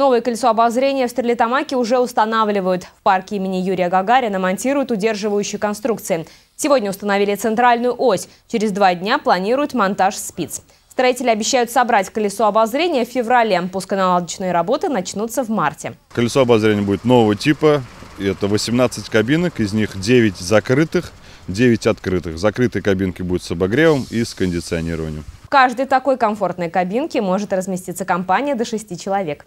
Новое колесо обозрения в Стерлитамаке уже устанавливают. В парке имени Юрия Гагарина монтируют удерживающие конструкции. Сегодня установили центральную ось. Через два дня планируют монтаж спиц. Строители обещают собрать колесо обозрения в феврале. Пусконаладочные работы начнутся в марте. Колесо обозрения будет нового типа. Это 18 кабинок, из них 9 закрытых, 9 открытых. Закрытые кабинки будут с обогревом и с кондиционированием. В каждой такой комфортной кабинке может разместиться компания до 6 человек.